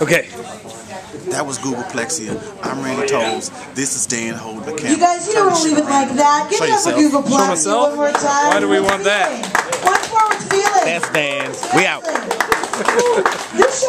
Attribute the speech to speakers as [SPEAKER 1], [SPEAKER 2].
[SPEAKER 1] Okay.
[SPEAKER 2] That was Googolplexia. I'm Randy Toles. This is Dan Hold the camera.
[SPEAKER 3] You guys, you don't leave it like that. Give
[SPEAKER 2] Show
[SPEAKER 3] it up
[SPEAKER 2] yourself.
[SPEAKER 3] Google Plexi one more time.
[SPEAKER 1] Why do we want that?
[SPEAKER 3] One forward feeling.
[SPEAKER 1] That's Dan. We out.